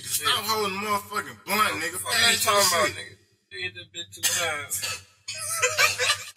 Nigga, stop holding motherfucking blunt, nigga. What are you talking about, nigga? You hit that bitch two times.